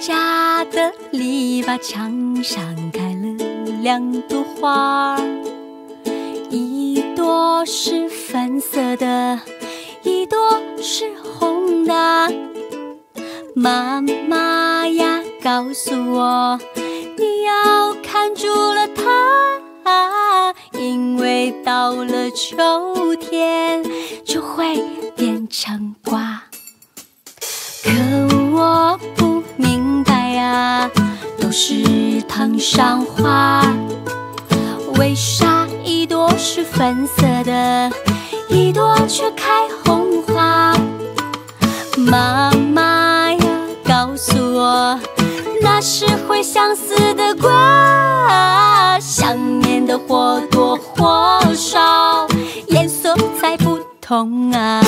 家的篱笆墙上开了两朵花，一朵是粉色的，一朵是红的。妈妈呀，告诉我，你要看住了它，因为到了秋天就会变成瓜。是藤上花，为啥一朵是粉色的，一朵却开红花？妈妈呀，告诉我，那是会相思的瓜，想念的或多或少，颜色才不同啊。